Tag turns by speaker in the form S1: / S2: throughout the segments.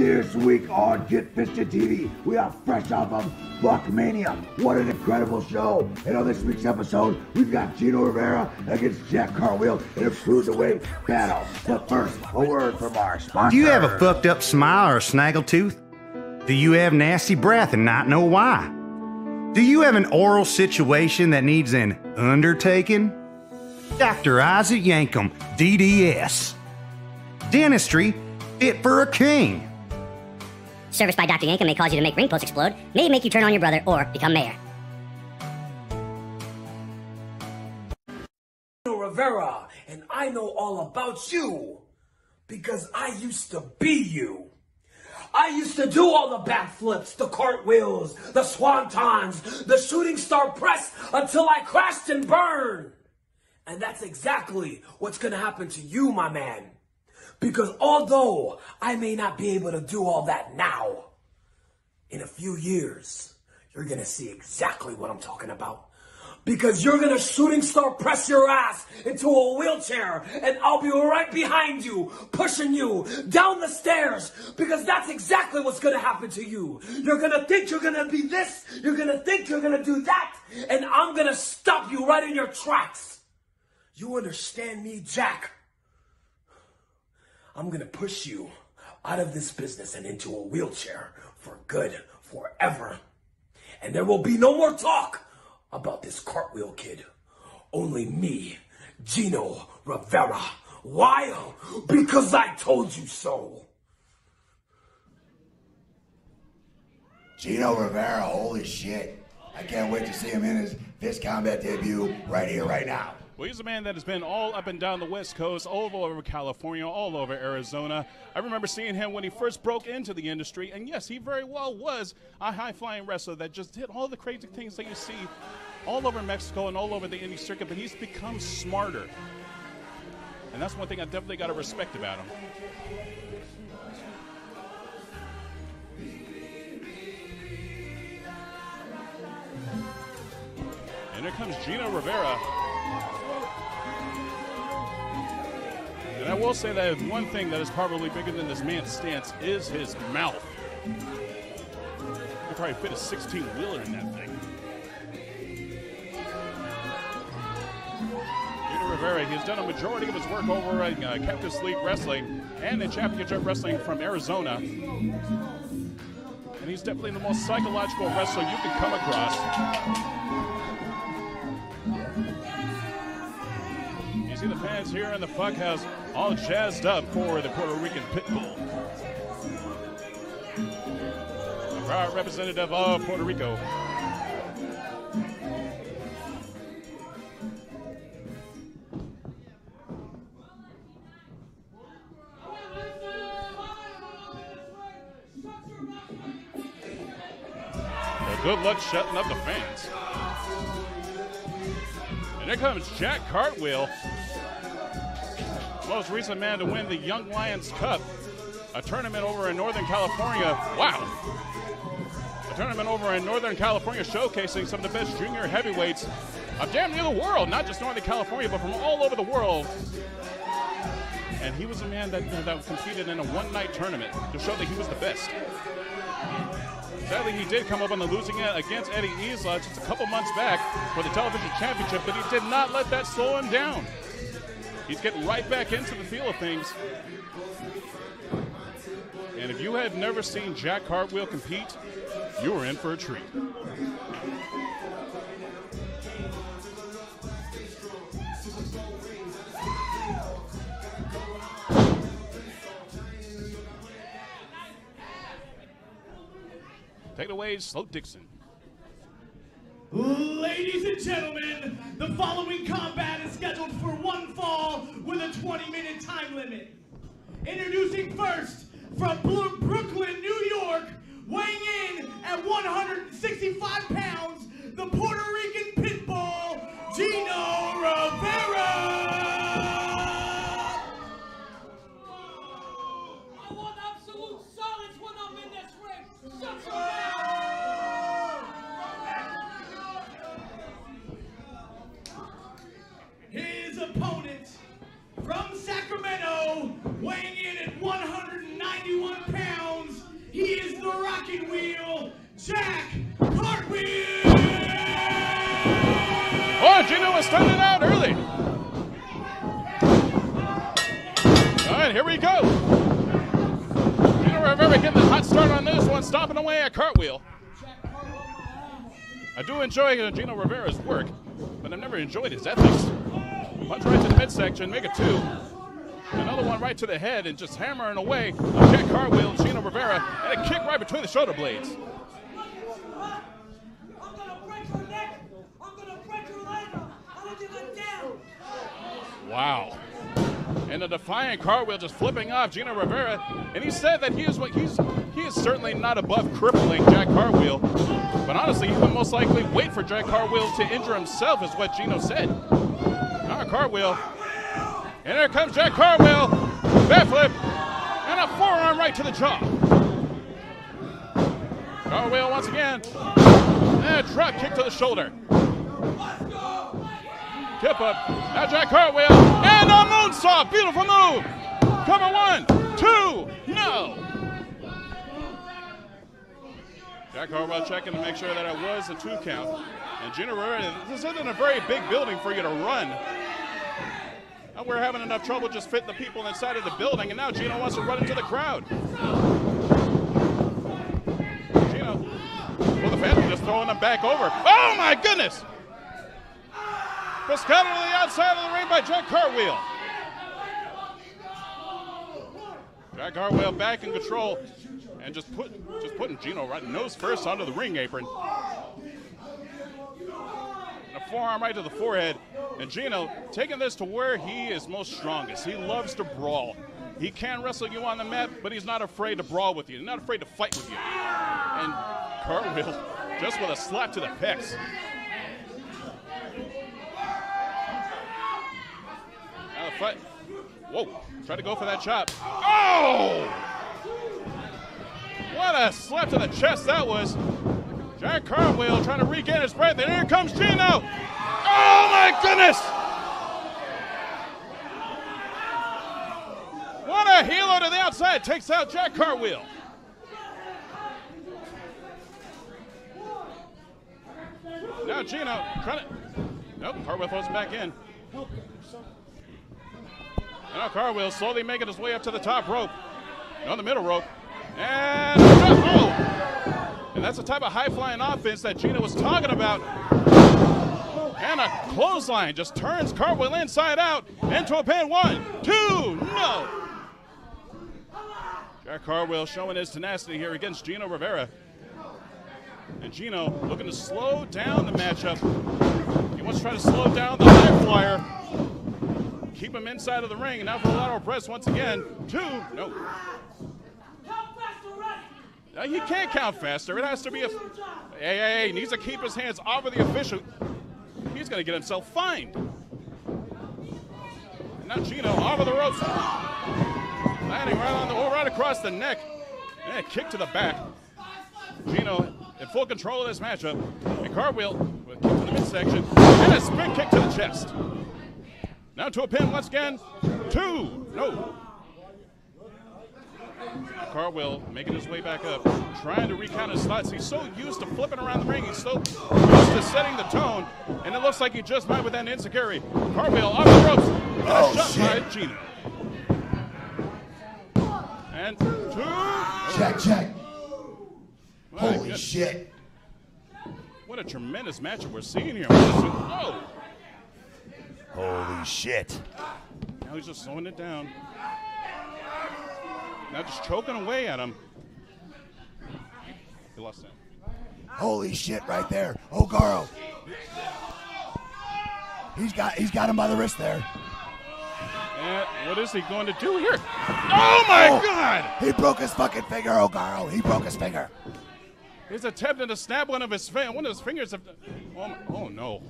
S1: This week on Get Fisted TV, we are fresh off of Buckmania. What an incredible show! And on this week's episode, we've got Gino Rivera against Jack Cartwheel in a cruiserweight battle. But first, a word from our sponsor.
S2: Do you have a fucked up smile or a snaggle tooth? Do you have nasty breath and not know why? Do you have an oral situation that needs an undertaking? Dr. Isaac Yankum, DDS. Dentistry fit for a king.
S3: Service by Dr. Yankum may cause you to make ring posts explode, may make you turn on your brother, or become mayor.
S4: Rivera, and I know all about you because I used to be you. I used to do all the backflips, the cartwheels, the swantons, the shooting star press until I crashed and burned. And that's exactly what's going to happen to you, my man. Because although I may not be able to do all that now, in a few years, you're going to see exactly what I'm talking about. Because you're going to shooting star press your ass into a wheelchair and I'll be right behind you, pushing you down the stairs because that's exactly what's going to happen to you. You're going to think you're going to be this, you're going to think you're going to do that, and I'm going to stop you right in your tracks. You understand me, Jack? I'm gonna push you out of this business and into a wheelchair for good, forever. And there will be no more talk about this cartwheel kid. Only me, Gino Rivera. Why? Because I told you so.
S1: Gino Rivera, holy shit. I can't wait to see him in his Fist Combat debut right here, right now.
S5: Well, he's a man that has been all up and down the West Coast, all over California, all over Arizona. I remember seeing him when he first broke into the industry, and yes, he very well was a high flying wrestler that just did all the crazy things that you see all over Mexico and all over the indie circuit, but he's become smarter. And that's one thing I definitely got to respect about him. And here comes Gino Rivera. Will say that one thing that is probably bigger than this man's stance is his mouth. He could probably fit a 16 wheeler in that thing. Gino Rivera, he's done a majority of his work over at uh, Cactus League Wrestling and in Championship Wrestling from Arizona. And he's definitely the most psychological wrestler you can come across. Here in the fuck house all jazzed up for the Puerto Rican Pitbull. A proud representative of Puerto Rico. Well, good luck shutting up the fans. And here comes Jack Cartwheel, most recent man to win the Young Lions Cup, a tournament over in Northern California. Wow. A tournament over in Northern California showcasing some of the best junior heavyweights of damn near the world, not just Northern California, but from all over the world. And he was a man that, that competed in a one night tournament to show that he was the best. Sadly, he did come up on the losing end against Eddie Isla just a couple months back for the television championship, but he did not let that slow him down. He's getting right back into the feel of things. And if you have never seen Jack Cartwheel compete, you are in for a treat. Take it away, Sloat Dixon.
S6: Ladies and gentlemen, the following combat is scheduled for one fall with a 20 minute time limit. Introducing first from Bru- weighing in at 191 pounds,
S7: he is the Rocket Wheel,
S6: Jack Cartwheel. Oh, Gino was started out early. All
S5: right, here we go. Gino Rivera getting the hot start on this one, stomping away at Cartwheel. I do enjoy uh, Gino Rivera's work, but I've never enjoyed his ethics. Punch right to the midsection, make it two. Another one right to the head and just hammering away on Jack Cartwheel, Gino Rivera, and a kick right between the shoulder blades. Wow. And the defiant cartwheel just flipping off Gino Rivera. And he said that he is what he's he is certainly not above crippling Jack Cartwheel. But honestly, he would most likely wait for Jack Cartwheel to injure himself, is what Gino said. Now Cartwheel. And here comes Jack Cartwheel. Backflip. And a forearm right to the jaw. Cartwheel once again. And a drop kick to the shoulder. Kip up. Now Jack Cartwheel. And a moonsault. Beautiful move. Cover one, two, no. Jack Cartwheel checking to make sure that it was a two count. And Gino Rivera, this isn't a very big building for you to run. Now we're having enough trouble just fitting the people inside of the building, and now Gino wants to run into the crowd. Gino, well, the fans are just throwing him back over. Oh my goodness! Pescado to the outside of the ring by Jack Cartwheel. Jack Cartwheel back in control and just put just putting Gino right nose first onto the ring apron. And a forearm right to the forehead. And Gino taking this to where he is most strongest. He loves to brawl. He can wrestle you on the mat, but he's not afraid to brawl with you. He's not afraid to fight with you. And Cartwheel just with a slap to the pecs. Now the fight. Whoa. Try to go for that chop. Oh! What a slap to the chest that was. Jack Cartwheel trying to regain his breath, and here comes Gino. Oh my goodness! What a helo to the outside takes out Jack Cartwheel. Now Gino trying to. Nope, Cartwheel throws him back in. And now Cartwheel slowly making his way up to the top rope. On the middle rope. And oh! And that's the type of high flying offense that Gino was talking about. And a clothesline just turns Cartwheel inside out into a pin. One, two, no! Jack Cartwheel showing his tenacity here against Gino Rivera. And Gino looking to slow down the matchup. He wants to try to slow down the high flyer. Keep him inside of the ring. And now for a lateral press once again. Two, no. He can't count faster. It has to be a. Hey, hey, hey, he needs to keep his hands off of the official. Going to get himself fined. And now Gino of the ropes. Landing right on the, oh, right across the neck. And a kick to the back. Gino in full control of this matchup. And Cartwheel with a kick to the midsection. And a spin kick to the chest. Now to a pin once again. Two. No. Cartwheel making his way back up, trying to recount his thoughts. He's so used to flipping around the ring. He's so used to setting the tone, and it looks like he just might with that insecurity. Cartwheel off the ropes.
S1: Oh,
S5: shot
S1: shit.
S5: by Gino. And two.
S1: Check, check.
S5: My
S1: Holy
S5: goodness.
S1: shit.
S5: What a tremendous matchup we're seeing here. Oh,
S1: Holy shit.
S5: now he's just slowing it down. Now just choking away at him. He lost that.
S1: Holy shit right there. Ogaro. He's got he's got him by the wrist there.
S5: And what is he going to do here? Oh my
S1: Oh.
S5: God!
S1: He broke his fucking finger, Ogaro. He broke his finger.
S5: He's attempting to snap one of his fingers. One of his fingers. Have, oh, oh no!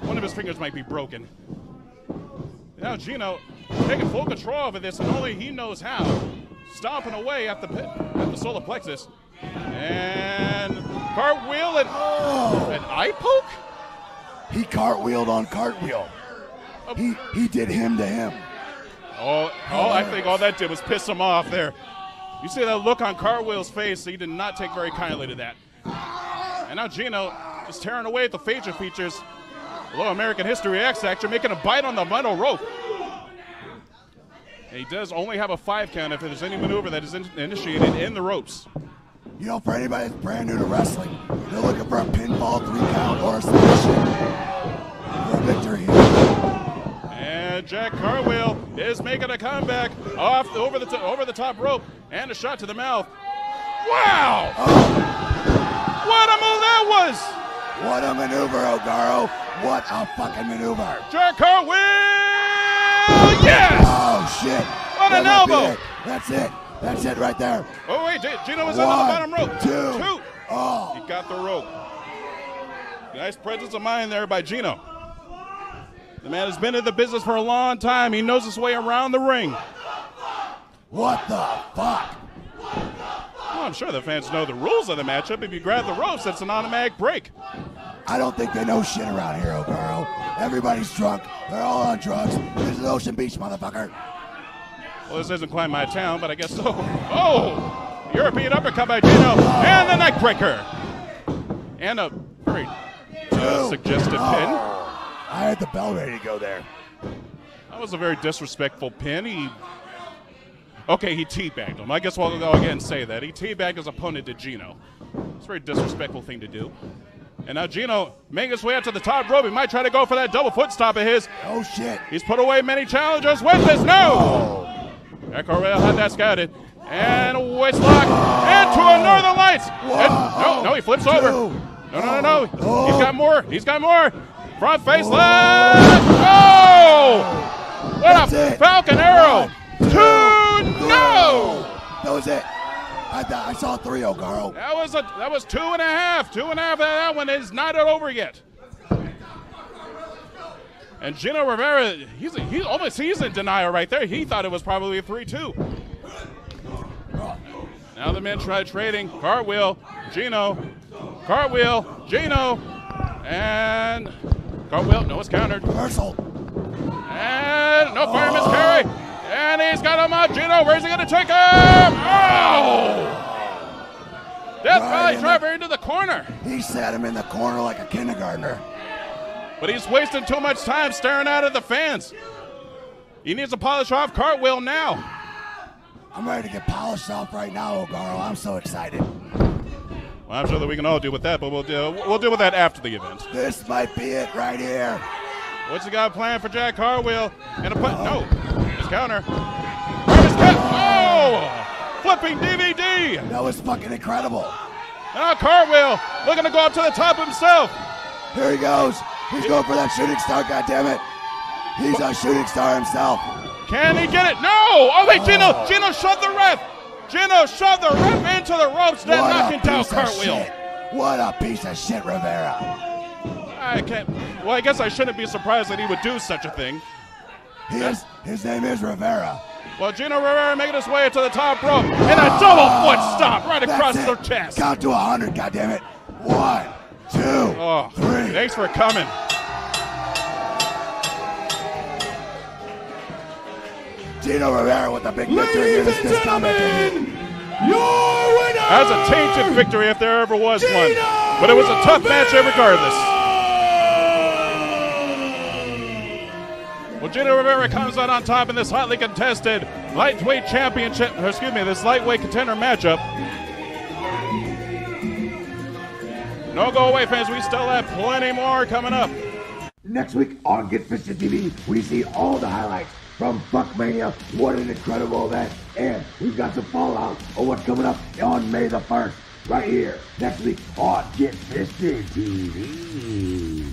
S5: One of his fingers might be broken. Now Gino taking full control over this, and only he knows how. Stomping away at the pit, at the solar plexus, and cartwheel and oh. an eye poke.
S1: He cartwheeled on cartwheel. Oh. He he did him to him.
S5: Oh, oh! I think all that did was piss him off there. You see that look on Cartwheel's face? He did not take very kindly to that. And now Gino just tearing away at the feature features. Hello, American History X Action, making a bite on the metal rope. He does only have a five count if there's any maneuver that is in- initiated in the ropes.
S1: You know, for anybody that's brand new to wrestling, they're looking for a pinfall, three count, or a submission for a victory.
S5: And Jack Cartwheel is making a comeback off the, over the over the top rope and a shot to the mouth. Wow! Oh. What a move that was!
S1: What a maneuver, Ogaro. What a fucking maneuver.
S5: Jack Cartwheel! Yes!
S1: Oh, shit.
S5: What an elbow.
S1: it. That's it. That's it right there.
S5: Oh wait, Gino was under the bottom rope.
S1: two.
S5: Two.
S1: Oh.
S5: He got the rope. Nice presence of mind there by Gino. The man has been in the business for a long time. He knows his way around the ring.
S1: What the fuck?
S5: Well, I'm sure the fans know the rules of the matchup. If you grab the ropes, that's an automatic break.
S1: I don't think they know shit around here, Ogaro. Everybody's drunk. They're all on drugs. This is Ocean Beach, motherfucker.
S5: Well, this isn't quite my town, but I guess so. Oh! European uppercut by Gino, and the neckbreaker! And a very uh, suggestive pin.
S1: I had the bell ready to go there.
S5: That was a very disrespectful pin. He. Okay, he teabagged him. I guess we'll go again and say that. He teabagged his opponent to Gino. It's a very disrespectful thing to do. And now Gino making his way up to the top rope. He might try to go for that double foot stop of his.
S1: Oh shit.
S5: He's put away many challengers with this. No! Jack Correa had that scouted. And a waist lock. And to a Northern Lights. No, no, he flips over. No, no, no, no. He's got more. He's got more. Front facelock. Oh! What a. Falcon arrow. Two. No!
S1: That was it. I thought I saw three, Ogaro.
S5: That was a that was two and a half. Two and a half. That one is not over yet. And Gino Rivera, he's he almost he's in denial right there. He thought it was probably a three-two. Now the men try trading. Cartwheel, Gino, cartwheel, Gino, and cartwheel. No, it's countered.
S1: Reversal.
S5: And no fireman's carry. And he's got him up. Gino, where's he going to take him? Oh! Death
S1: Right
S5: Valley
S1: in
S5: driver into the corner.
S1: He sat him in the corner like a kindergartner.
S5: But he's wasting too much time staring out at the fans. He needs to polish off cartwheel now.
S1: I'm ready to get polished off right now, Ogaro. I'm so excited.
S5: Well, I'm sure that we can all deal with that, but we'll deal, we'll deal with that after the event.
S1: This might be it right here.
S5: What's he got planned for Jack Cartwheel? And a put no, his counter. Oh! Flipping DVD.
S1: That was fucking incredible.
S5: Now Cartwheel looking to go up to the top himself.
S1: Here he goes. He's going for that shooting star, goddammit. He's a shooting star himself.
S5: Can he get it? No! Oh wait, Gino! Oh. Gino shoved the ref! Gino shoved the ref into the ropes, then
S1: What a
S5: knocking down cartwheel.
S1: shit. What a piece of shit, Rivera.
S5: I can't. Well, I guess I shouldn't be surprised that he would do such a thing.
S1: He is, his name is Rivera.
S5: Well, Gino Rivera making his way to the top rope and a double foot stomp right across the chest.
S1: Count to a hundred, goddammit. One, two,
S5: Oh,
S1: three.
S5: thanks for coming.
S1: Gino Rivera with the big victory. This this gentlemen,
S6: Your winner!
S5: That was a tainted victory if there ever was one. But it was a tough match regardless. Well, Gino Rivera comes out on top in this hotly contested lightweight championship, excuse me, this lightweight contender matchup. No go away, fans. We still have plenty more coming up.
S1: Next week on Get Fisted TV, we see all the highlights from Buckmania. What an incredible event. And we've got some fallout of what's coming up on May the 1st. Right here, next week on Get Fisted TV.